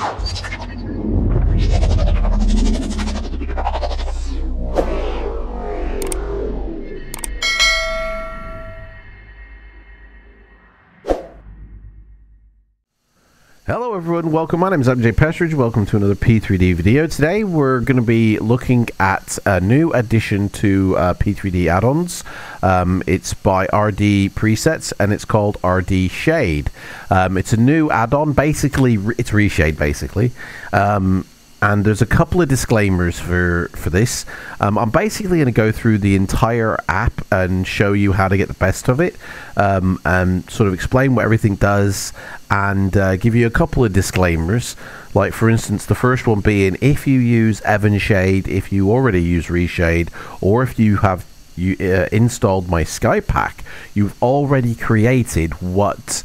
あ。Everyone, welcome. My name is Adam J Pestridge. Welcome to another P3D video. Today we're going to be looking at a new addition to uh, P3D add-ons. Um, it's by RD Presets and it's called RD Shade. Um, it's a new add-on. Basically, it's reshade basically. Um, and there's a couple of disclaimers for for this. Um, I'm basically going to go through the entire app and show you how to get the best of it, um, and sort of explain what everything does, and uh, give you a couple of disclaimers. Like for instance, the first one being if you use EnvShade, if you already use Reshade, or if you have you uh, installed my SkyPac, you've already created what.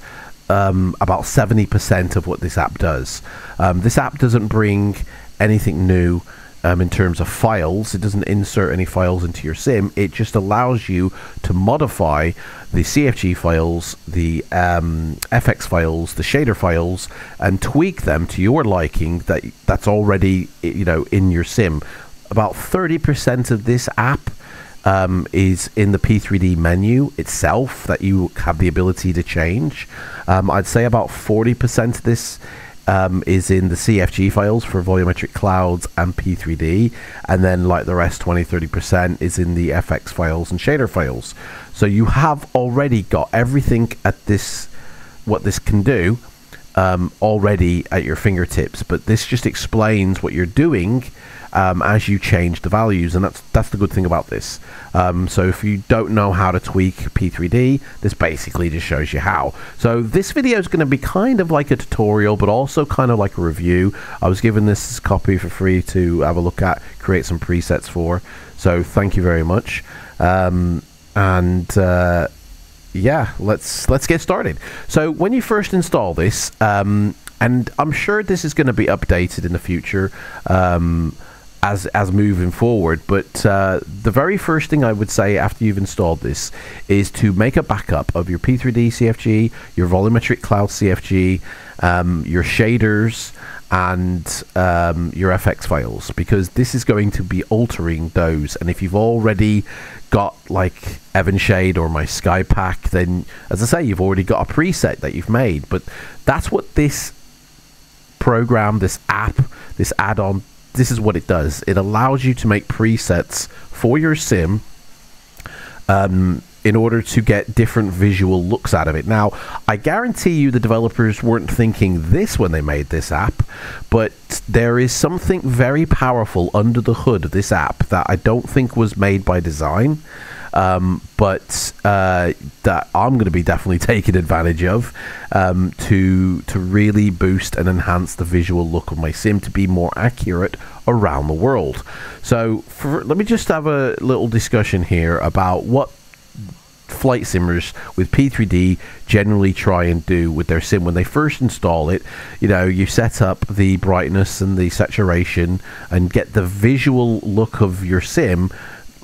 Um, about 70% of what this app does. Um, this app doesn't bring anything new um, in terms of files. It doesn't insert any files into your sim. It just allows you to modify the CFG files, the um, FX files, the shader files, and tweak them to your liking. That that's already you know in your sim. About thirty percent of this app. Um, is in the P3D menu itself that you have the ability to change. Um, I'd say about 40% of this um, is in the CFG files for volumetric clouds and P3D, and then like the rest 20 30% is in the FX files and shader files. So you have already got everything at this, what this can do, um, already at your fingertips, but this just explains what you're doing um, as you change the values, and that's that's the good thing about this. Um, so if you don't know how to tweak P3D, this basically just shows you how. So this video is going to be kind of like a tutorial, but also kind of like a review. I was given this copy for free to have a look at, create some presets for. So thank you very much. Um, and uh, yeah, let's let's get started. So when you first install this, um, and I'm sure this is going to be updated in the future. Um, as as moving forward. But uh, the very first thing I would say after you've installed this is to make a backup of your P3D CFG, your volumetric cloud CFG, um, your shaders, and um, your FX files because this is going to be altering those. And if you've already got like EnvShade or my SkyPac, then as I say, you've already got a preset that you've made. But that's what this program, this app, this add-on this is what it does. It allows you to make presets for your sim um, in order to get different visual looks out of it. Now, I guarantee you the developers weren't thinking this when they made this app, but there is something very powerful under the hood of this app that I don't think was made by design um, but uh, that I'm going to be definitely taking advantage of um, to to really boost and enhance the visual look of my sim to be more accurate around the world. So for, let me just have a little discussion here about what flight simmers with P3D generally try and do with their sim when they first install it. You know, you set up the brightness and the saturation and get the visual look of your sim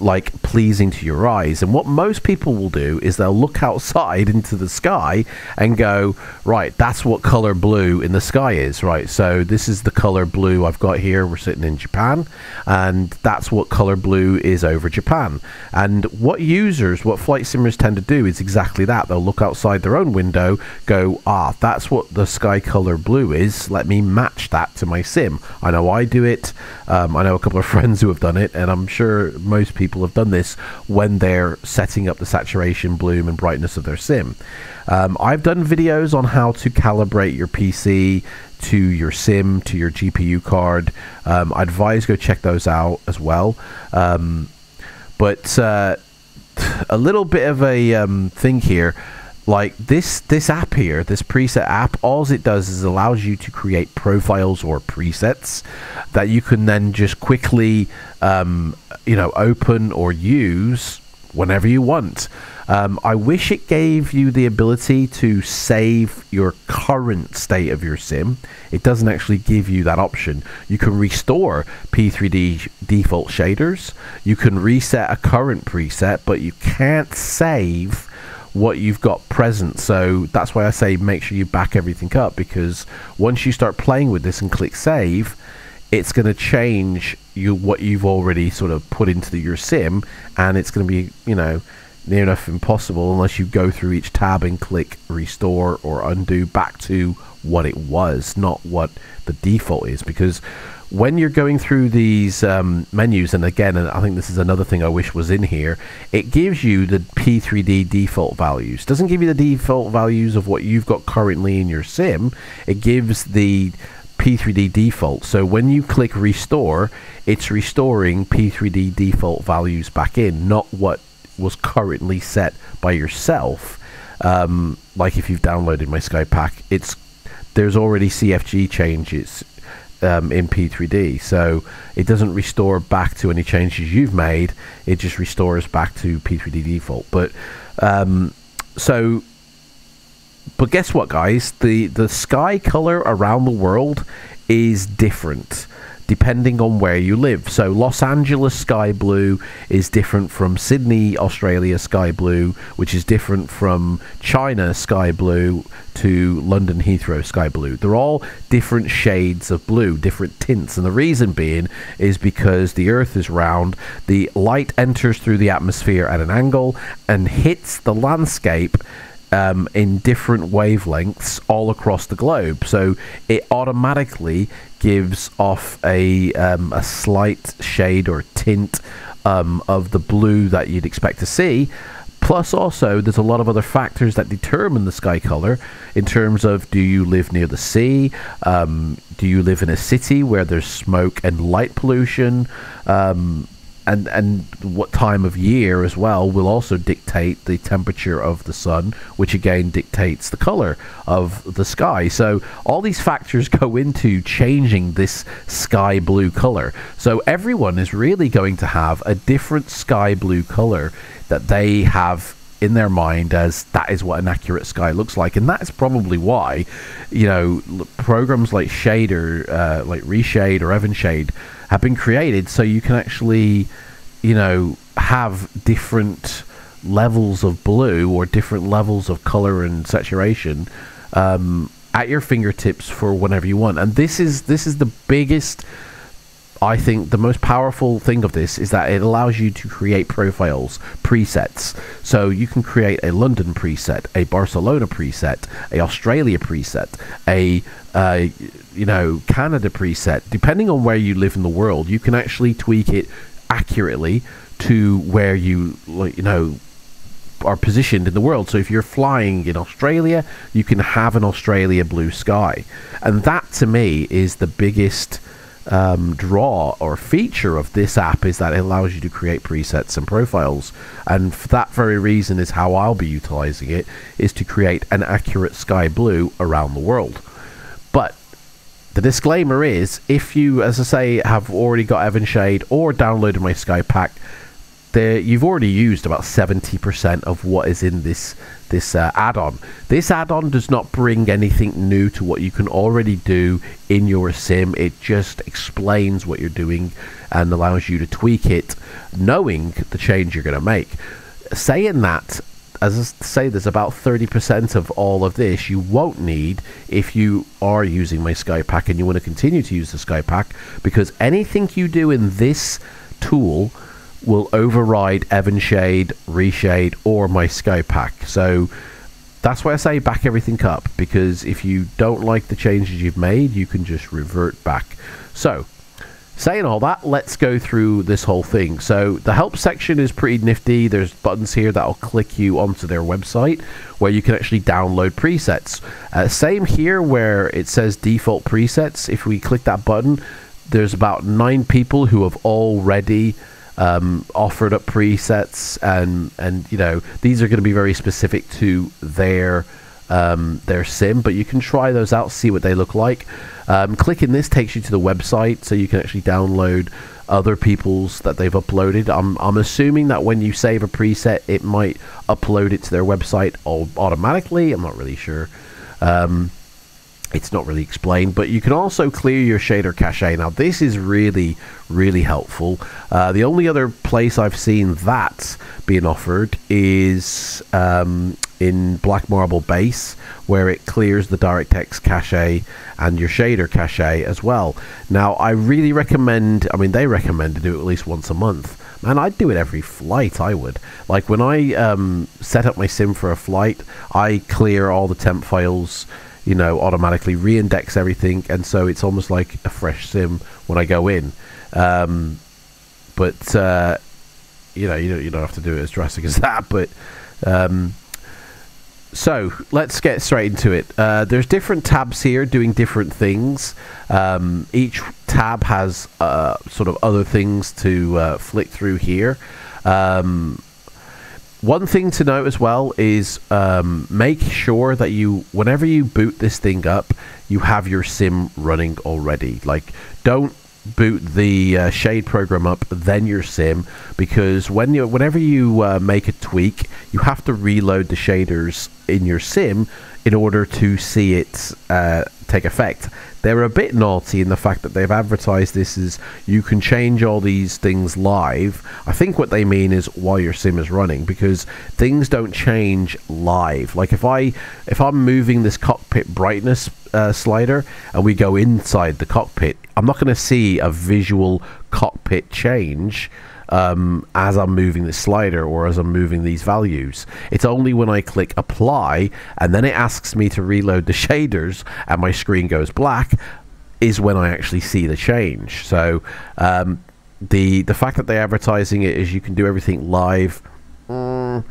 like pleasing to your eyes. And what most people will do is they'll look outside into the sky and go, right, that's what color blue in the sky is, right? So this is the color blue I've got here. We're sitting in Japan, and that's what color blue is over Japan. And what users, what flight simmers tend to do is exactly that. They'll look outside their own window, go, ah, that's what the sky color blue is. Let me match that to my sim. I know I do it. Um, I know a couple of friends who have done it, and I'm sure most people people have done this when they're setting up the saturation, bloom, and brightness of their sim. Um, I've done videos on how to calibrate your PC to your sim, to your GPU card. Um, I advise go check those out as well. Um, but uh, a little bit of a um, thing here like this this app here this preset app all it does is allows you to create profiles or presets that you can then just quickly um, you know open or use whenever you want um, I wish it gave you the ability to save your current state of your sim. It doesn't actually give you that option. You can restore P3D default shaders. You can reset a current preset, but you can't save what you've got present. So that's why I say make sure you back everything up because once you start playing with this and click save, it's going to change you what you've already sort of put into the, your sim, and it's going to be you know near enough impossible unless you go through each tab and click restore or undo back to what it was, not what the default is. Because when you're going through these um, menus, and again, and I think this is another thing I wish was in here, it gives you the P3D default values. Doesn't give you the default values of what you've got currently in your sim. It gives the P3D default. So when you click restore, it's restoring P3D default values back in, not what was currently set by yourself. Um, like if you've downloaded my SkyPac, it's there's already CFG changes um, in P3D, so it doesn't restore back to any changes you've made. It just restores back to P3D default. But um, so, but guess what, guys? The the sky color around the world is different depending on where you live. So Los Angeles sky blue is different from Sydney, Australia sky blue, which is different from China sky blue to London Heathrow sky blue. They're all different shades of blue, different tints, and the reason being is because the earth is round, the light enters through the atmosphere at an angle and hits the landscape um, in different wavelengths all across the globe. So it automatically gives off a, um, a slight shade or tint um, of the blue that you'd expect to see. Plus, also, there's a lot of other factors that determine the sky color in terms of do you live near the sea? Um, do you live in a city where there's smoke and light pollution? Um, and and what time of year as well will also dictate the temperature of the sun, which again dictates the color of the sky. So all these factors go into changing this sky blue color. So everyone is really going to have a different sky blue color that they have in their mind as that is what an accurate sky looks like, and that's probably why, you know, programs like Shader, uh, like Reshade or EnvShade, have been created so you can actually, you know, have different levels of blue or different levels of color and saturation um, at your fingertips for whenever you want. And this is this is the biggest I think the most powerful thing of this is that it allows you to create profiles, presets. So you can create a London preset, a Barcelona preset, a Australia preset, a uh, you know Canada preset. Depending on where you live in the world, you can actually tweak it accurately to where you you know are positioned in the world. So if you're flying in Australia, you can have an Australia blue sky, and that to me is the biggest um, draw or feature of this app is that it allows you to create presets and profiles. And for that very reason is how I'll be utilizing it is to create an accurate sky blue around the world. But the disclaimer is if you as I say have already got EnvShade or downloaded my SkyPac there you've already used about 70% of what is in this this uh, add-on. This add-on does not bring anything new to what you can already do in your sim. It just explains what you're doing and allows you to tweak it knowing the change you're going to make. Saying that as I say, there's about 30% of all of this you won't need if you are using my SkyPac and you want to continue to use the SkyPac because anything you do in this tool will override EnvShade, Reshade, or my SkyPac. So that's why I say back everything up because if you don't like the changes you've made, you can just revert back. So, saying all that, let's go through this whole thing. So, the help section is pretty nifty. There's buttons here that'll click you onto their website where you can actually download presets. Uh, same here where it says default presets. If we click that button, there's about nine people who have already um, offered up presets, and and you know these are going to be very specific to their um, their sim, but you can try those out, see what they look like. Um, clicking this takes you to the website, so you can actually download other people's that they've uploaded. I'm, I'm assuming that when you save a preset, it might upload it to their website automatically. I'm not really sure. Um, it's not really explained, but you can also clear your shader cache. Now, this is really, really helpful. Uh, the only other place I've seen that being offered is um, in Black Marble Base, where it clears the DirectX cache and your shader cache as well. Now, I really recommend, I mean, they recommend to do it at least once a month. Man, I'd do it every flight, I would. Like, when I um, set up my sim for a flight, I clear all the temp files you know, automatically re-index everything, and so it's almost like a fresh sim when I go in. Um, but uh, you know, you don't, you don't have to do it as drastic as that. But um, so let's get straight into it. Uh, there's different tabs here doing different things. Um, each tab has uh, sort of other things to uh, flick through here. Um, one thing to note as well is um, make sure that you, whenever you boot this thing up, you have your sim running already. Like, don't boot the uh, shade program up then your sim because when you whenever you uh, make a tweak you have to reload the shaders in your sim in order to see it uh, take effect they're a bit naughty in the fact that they've advertised this as you can change all these things live. I think what they mean is while your sim is running because things don't change live. Like if I if I'm moving this cockpit brightness uh, slider and we go inside the cockpit, I'm not going to see a visual cockpit change um, as I'm moving the slider or as I'm moving these values. It's only when I click apply and then it asks me to reload the shaders and my screen goes black is when I actually see the change. So um, the the fact that they're advertising it is you can do everything live, mm,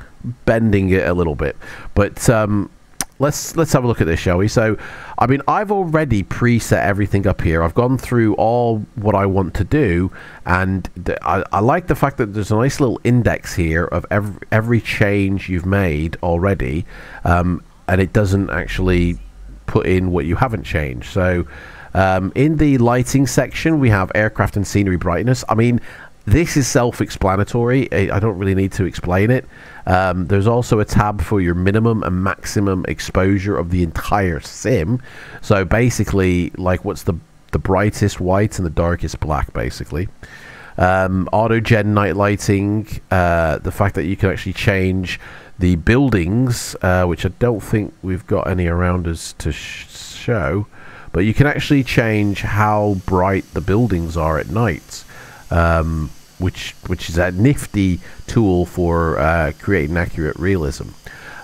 bending it a little bit, but um, let's let's have a look at this, shall we? So, I mean, I've already preset everything up here. I've gone through all what I want to do, and I, I, like the fact that there's a nice little index here of every every change you've made already, um, and it doesn't actually put in what you haven't changed. So. Um, in the lighting section, we have aircraft and scenery brightness. I mean, this is self-explanatory. I don't really need to explain it. Um, there's also a tab for your minimum and maximum exposure of the entire sim. So basically, like what's the the brightest white and the darkest black, basically. Um, auto gen night lighting, uh, the fact that you can actually change the buildings, uh, which I don't think we've got any around us to sh show, but you can actually change how bright the buildings are at night. Um, which which is a nifty tool for uh, creating accurate realism.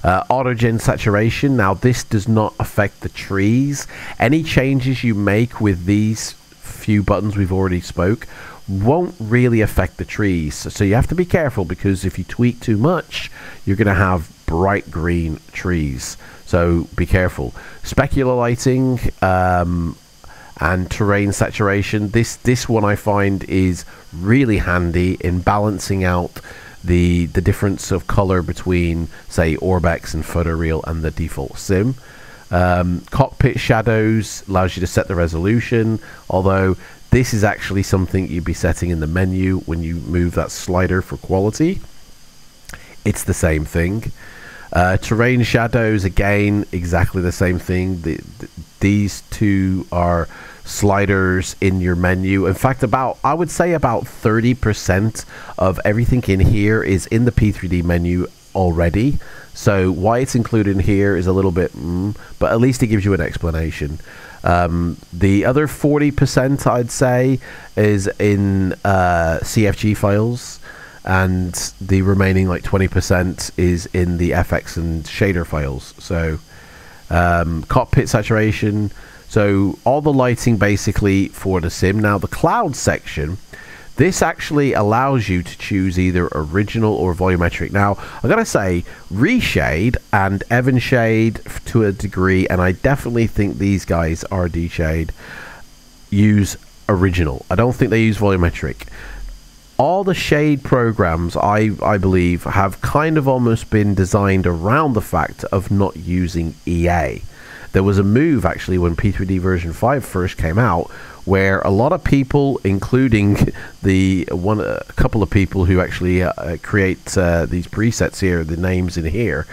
Uh, autogen saturation. Now this does not affect the trees. Any changes you make with these few buttons we've already spoke won't really affect the trees. So you have to be careful because if you tweak too much, you're going to have bright green trees. So be careful. Specular lighting. Um, and terrain saturation. This this one I find is really handy in balancing out the the difference of color between say ORBX and Photoreal and the default sim. Um, cockpit shadows allows you to set the resolution, although this is actually something you'd be setting in the menu when you move that slider for quality. It's the same thing. Uh, terrain shadows, again, exactly the same thing. The, the, these two are sliders in your menu. In fact, about I would say about 30% of everything in here is in the P3D menu already. So why it's included in here is a little bit, mm, but at least it gives you an explanation. Um, the other 40% I'd say is in uh, CFG files and the remaining like 20% is in the FX and shader files. So um, cockpit saturation. So all the lighting basically for the sim. Now the cloud section, this actually allows you to choose either original or volumetric. Now I gotta say, Reshade and EnvShade to a degree, and I definitely think these guys RD Shade use original. I don't think they use volumetric all the shade programs I, I believe have kind of almost been designed around the fact of not using EA. There was a move actually when P3D version 5 first came out where a lot of people including the one a couple of people who actually uh, create uh, these presets here the names in here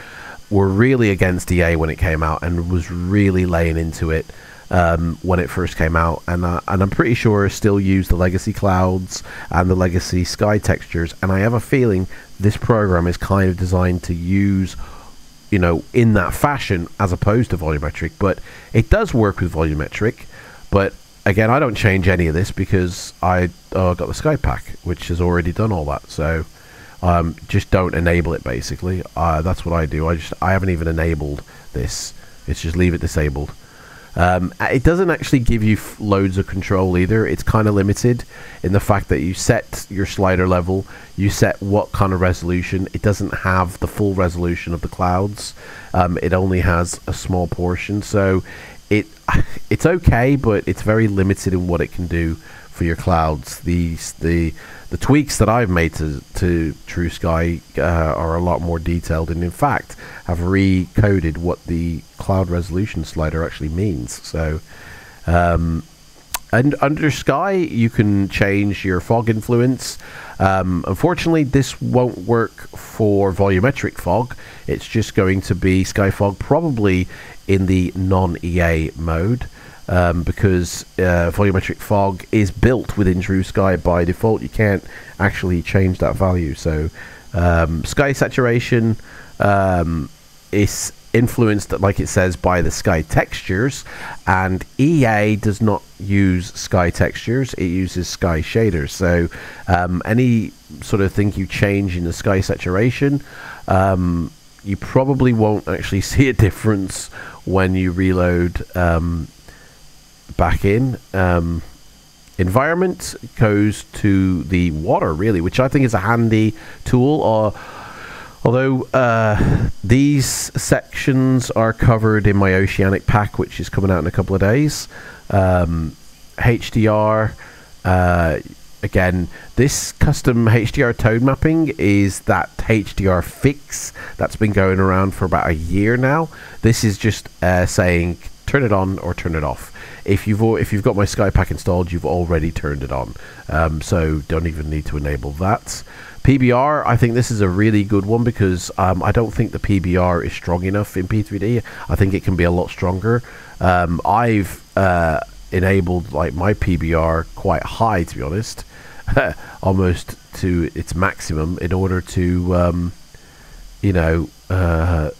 were really against EA when it came out and was really laying into it um, when it first came out, and uh, and I'm pretty sure still use the legacy clouds and the legacy sky textures. And I have a feeling this program is kind of designed to use, you know, in that fashion as opposed to volumetric. But it does work with volumetric. But again, I don't change any of this because I uh, got the SkyPac, which has already done all that. So. Um, just don't enable it basically uh, that's what I do I just I haven't even enabled this it's just leave it disabled um, it doesn't actually give you loads of control either. It's kind of limited in the fact that you set your slider level, you set what kind of resolution. It doesn't have the full resolution of the clouds. Um, it only has a small portion, so it it's okay, but it's very limited in what it can do for your clouds. These the the tweaks that I've made to to True Sky uh, are a lot more detailed, and in fact have recoded what the cloud resolution slider actually means. So. Um, and under Sky, you can change your fog influence. Um, unfortunately, this won't work for volumetric fog. It's just going to be Sky Fog probably in the non EA mode um, because uh, volumetric fog is built within True Sky by default. You can't actually change that value. So um, sky saturation um, is influenced, like it says, by the sky textures, and EA does not use sky textures; it uses sky shaders. So um, any sort of thing you change in the sky saturation. Um, you probably won't actually see a difference when you reload um, back in. Um, environment goes to the water, really, which I think is a handy tool. Or although uh, these sections are covered in my oceanic pack, which is coming out in a couple of days. Um, HDR. Uh, again, this custom HDR tone mapping is that HDR fix that's been going around for about a year now. This is just uh, saying turn it on or turn it off. If you've if you've got my SkyPac installed, you've already turned it on, um, so don't even need to enable that. PBR, I think this is a really good one because um, I don't think the PBR is strong enough in P3D. I think it can be a lot stronger. Um, I've uh, enabled like my PBR quite high, to be honest, almost to its maximum in order to, um, you know, uh,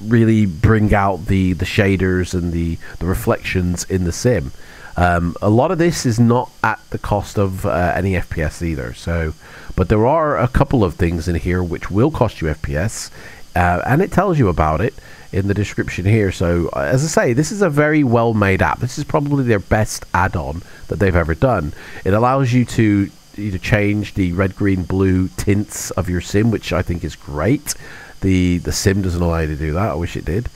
really bring out the the shaders and the the reflections in the sim. Um, a lot of this is not at the cost of uh, any FPS either. So, but there are a couple of things in here which will cost you FPS, uh, and it tells you about it in the description here. So, uh, as I say, this is a very well made app. This is probably their best add-on that they've ever done. It allows you to to change the red, green, blue tints of your sim, which I think is great. The the sim doesn't allow you to do that. I wish it did.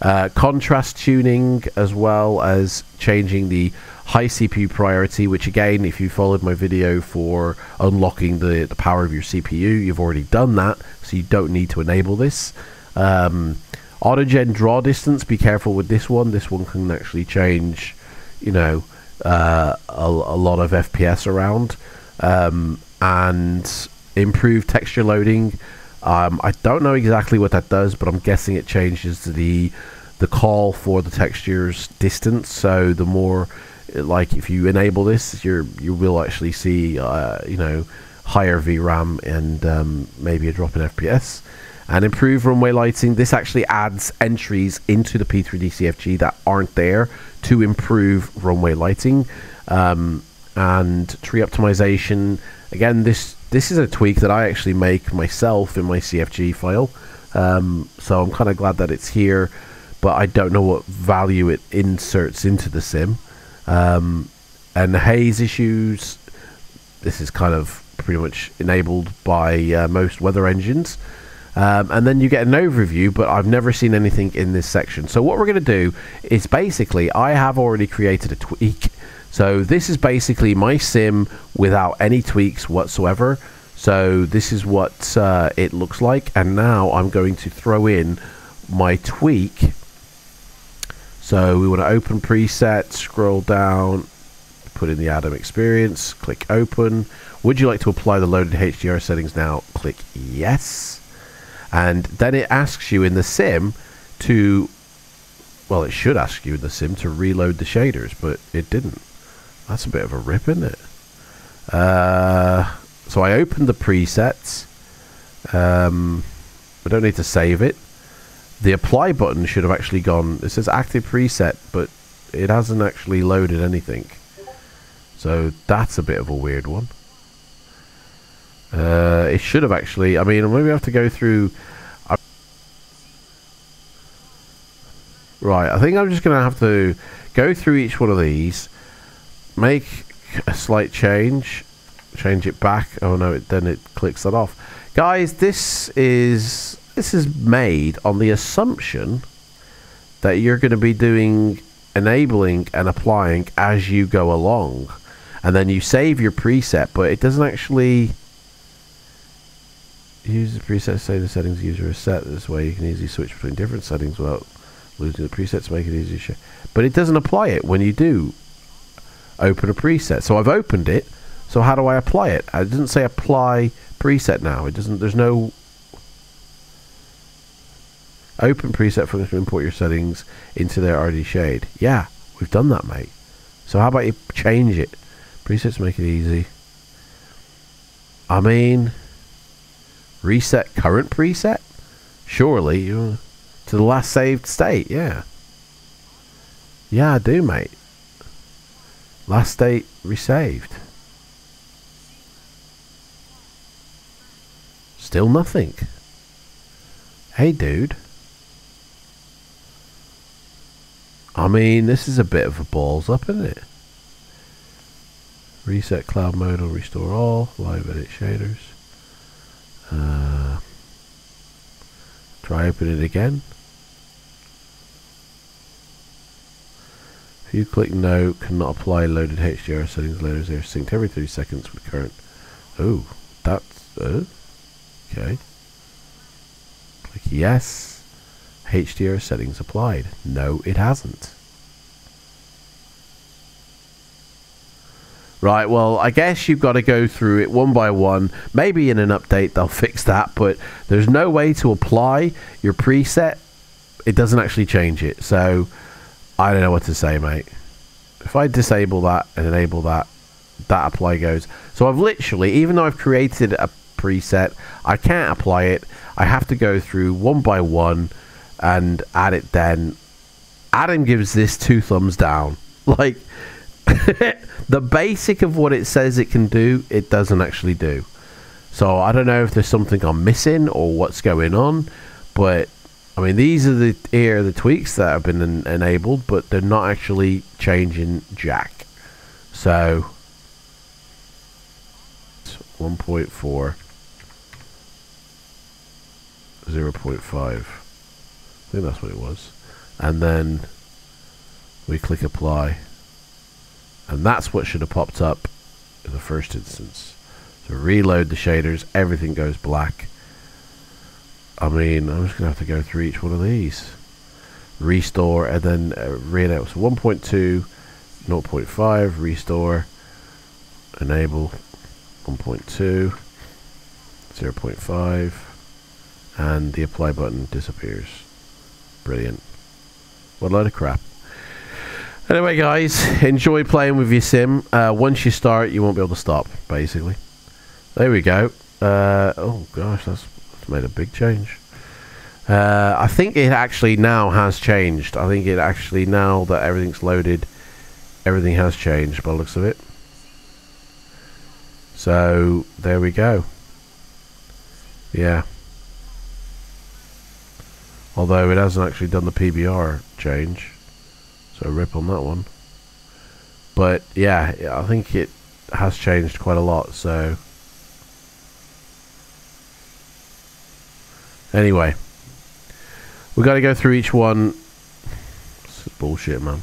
Uh, contrast tuning as well as changing the high CPU priority, which again, if you followed my video for unlocking the, the power of your CPU, you've already done that, so you don't need to enable this. Um, autogen draw distance, be careful with this one. This one can actually change, you know, uh, a, a, lot of FPS around. Um, and improve texture loading um, I don't know exactly what that does, but I'm guessing it changes the the call for the textures distance. So the more, like, if you enable this, you you will actually see, uh, you know, higher VRAM and um, maybe a drop in FPS. And improve runway lighting. This actually adds entries into the P3D CFG that aren't there to improve runway lighting. Um, and tree optimization. Again, this this is a tweak that I actually make myself in my CFG file. Um, so I'm kind of glad that it's here, but I don't know what value it inserts into the sim. Um, and haze issues, this is kind of pretty much enabled by uh, most weather engines. Um, and then you get an overview, but I've never seen anything in this section. So what we're going to do is basically, I have already created a tweak so this is basically my sim without any tweaks whatsoever. So this is what uh, it looks like. And now I'm going to throw in my tweak. So we want to open preset, scroll down, put in the Adam experience, click open. Would you like to apply the loaded HDR settings now? Click yes. And then it asks you in the sim to well, it should ask you in the sim to reload the shaders, but it didn't. That's a bit of a rip, isn't it? Uh, so I opened the presets. Um, I don't need to save it. The apply button should have actually gone. It says active preset, but it hasn't actually loaded anything. So that's a bit of a weird one. Uh, it should have actually. I mean, maybe I have to go through. Right, I think I'm just going to have to go through each one of these, make a slight change, change it back. Oh no, it, then it clicks that off. Guys, this is this is made on the assumption that you're going to be doing enabling and applying as you go along and then you save your preset but it doesn't actually use the preset say the settings user is set this way you can easily switch between different settings without losing the presets make it easier but it doesn't apply it when you do open a preset so I've opened it so how do I apply it I didn't say apply preset now it doesn't there's no Open preset function to import your settings into their RD shade. Yeah, we've done that, mate. So how about you change it? Presets make it easy. I mean, reset current preset? Surely, to the last saved state, yeah. Yeah, I do, mate. Last state resaved. Still nothing. Hey, dude. I mean, this is a bit of a balls up, isn't it? Reset cloud mode or restore all. Live edit shaders. Uh, try open it again. If you click no, cannot apply loaded HDR settings later they are synced every 30 seconds with current. Oh, that's, uh, okay. Click yes. HDR settings applied. No, it hasn't. Right, well, I guess you've got to go through it one by one. Maybe in an update they'll fix that, but there's no way to apply your preset. It doesn't actually change it. So, I don't know what to say, mate. If I disable that and enable that, that apply goes. So I've literally, even though I've created a preset, I can't apply it. I have to go through one by one and add it then. Adam gives this two thumbs down. Like, the basic of what it says it can do, it doesn't actually do. So I don't know if there's something I'm missing or what's going on, but I mean these are the here are the tweaks that have been en enabled, but they're not actually changing jack. So 1.4 0.5 I think that's what it was. And then we click apply. And that's what should have popped up in the first instance. So reload the shaders, everything goes black. I mean, I'm just going to have to go through each one of these. Restore and then uh, re-enable. So 1.2, 0.5, restore, enable, 1.2, 0.5, and the apply button disappears. Brilliant. What a load of crap. Anyway, guys, enjoy playing with your sim. Uh, once you start, you won't be able to stop, basically. There we go. Uh, oh, gosh, that's, made a big change. Uh, I think it actually now has changed. I think it actually, now that everything's loaded, everything has changed by the looks of it. So, there we go. Yeah although it hasn't actually done the PBR change so rip on that one but yeah I think it has changed quite a lot so anyway we got to go through each one this is bullshit man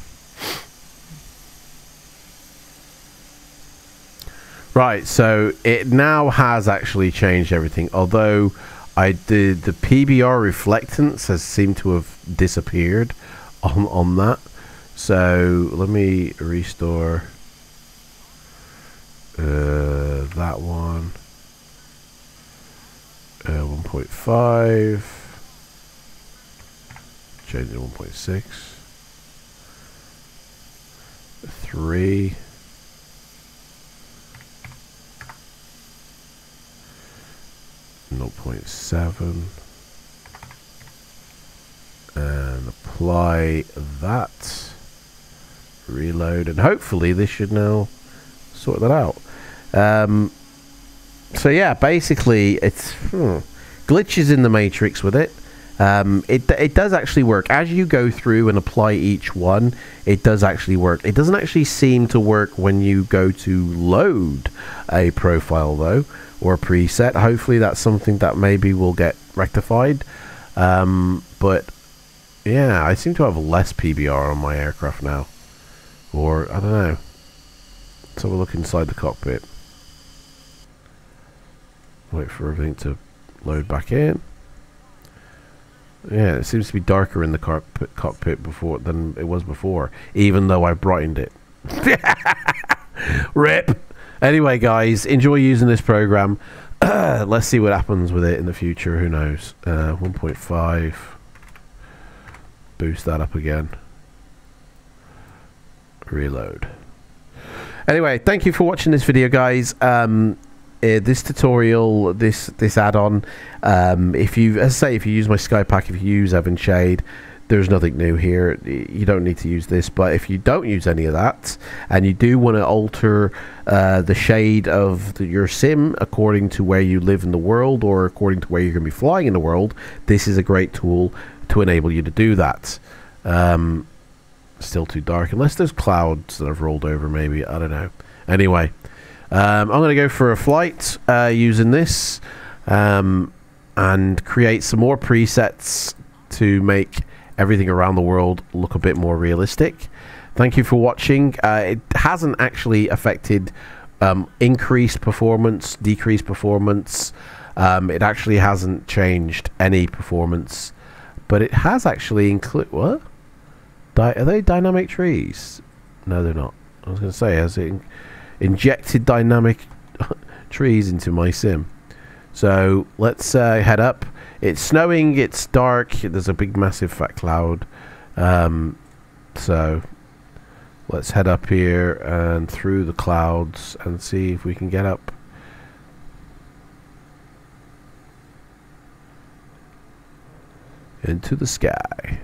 right so it now has actually changed everything although I did the PBR reflectance has seemed to have disappeared on on that. So let me restore uh, that one. Uh, 1.5. Change to 1.6. 3. Zero point seven and apply that reload and hopefully this should now sort that out um, so yeah basically it's hmm, glitches in the matrix with it um, it, it does actually work as you go through and apply each one it does actually work it doesn't actually seem to work when you go to load a profile though or a preset hopefully that's something that maybe will get rectified um, but yeah, I seem to have less PBR on my aircraft now. Or, I don't know. Have a look inside the cockpit. Wait for everything to load back in. Yeah, it seems to be darker in the cockpit, cockpit before than it was before, even though I brightened it. Rip. Anyway, guys, enjoy using this program. Let's see what happens with it in the future. Who knows? Uh, 1.5 boost that up again. Reload. Anyway, thank you for watching this video, guys. Um, uh, this tutorial, this this add-on, um, if you, as I say, if you use my SkyPac, if you use EnvShade, there's nothing new here. You don't need to use this. But if you don't use any of that, and you do want to alter uh, the shade of the, your sim according to where you live in the world or according to where you're going to be flying in the world, this is a great tool to enable you to do that. Um, still too dark, unless there's clouds that have rolled over, maybe. I don't know. Anyway, um, I'm going to go for a flight uh, using this um, and create some more presets to make everything around the world look a bit more realistic. Thank you for watching. Uh, it hasn't actually affected um, increased performance, decreased performance. Um, it actually hasn't changed any performance but it has actually include what? Di are they dynamic trees? No, they're not. I was going to say, has it injected dynamic trees into my sim? So let's uh, head up. It's snowing. It's dark. There's a big, massive, fat cloud. Um, so let's head up here and through the clouds and see if we can get up. into the sky.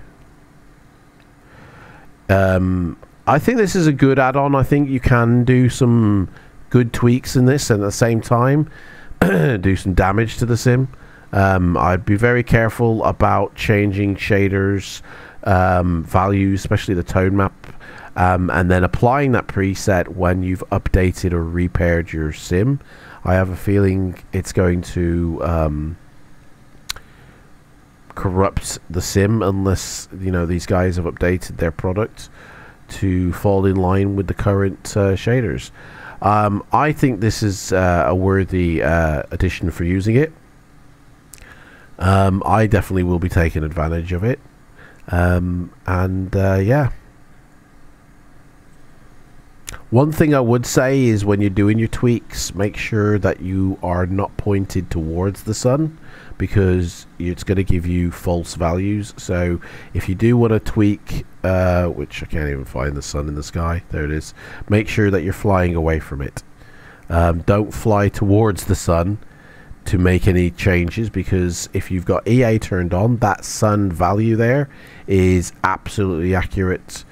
Um, I think this is a good add-on. I think you can do some good tweaks in this, and at the same time, do some damage to the sim. Um, I'd be very careful about changing shaders um, values, especially the tone map, um, and then applying that preset when you've updated or repaired your sim. I have a feeling it's going to um, corrupt the sim unless you know these guys have updated their product to fall in line with the current uh, shaders. Um, I think this is uh, a worthy uh, addition for using it. Um, I definitely will be taking advantage of it. Um, and yeah. One thing I would say is when you're doing your tweaks, make sure that you are not pointed towards the sun because it's going to give you false values. So if you do want to tweak, uh, which I can't even find the sun in the sky, there it is, make sure that you're flying away from it. Um, don't fly towards the sun to make any changes because if you've got EA turned on, that sun value there is absolutely accurate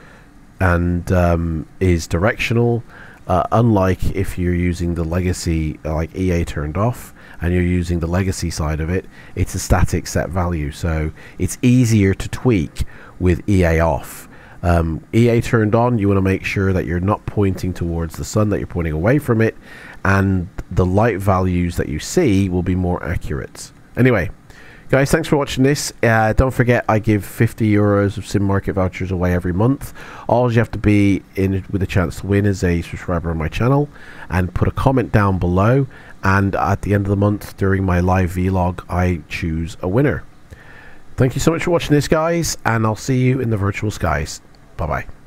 and um, is directional. Uh, unlike if you're using the legacy, like EA turned off, and you're using the legacy side of it, it's a static set value. So it's easier to tweak with EA off. Um, EA turned on, you want to make sure that you're not pointing towards the sun, that you're pointing away from it, and the light values that you see will be more accurate. Anyway, guys, thanks for watching this. Uh, don't forget, I give 50 euros of Sim Market vouchers away every month. All you have to be in with a chance to win is a subscriber on my channel and put a comment down below and at the end of the month during my live vlog I choose a winner. Thank you so much for watching this guys and I'll see you in the virtual skies. Bye bye.